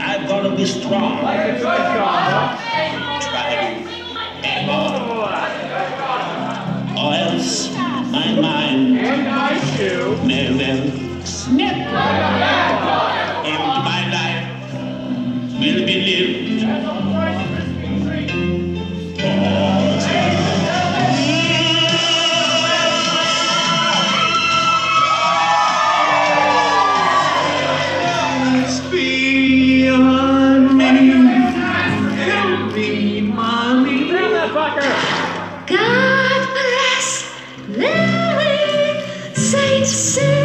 I've got to be strong. Like a good job. Try. Or else my mind And my shoe. may well snap. And my life will be lived. God bless Lily St. Cyr.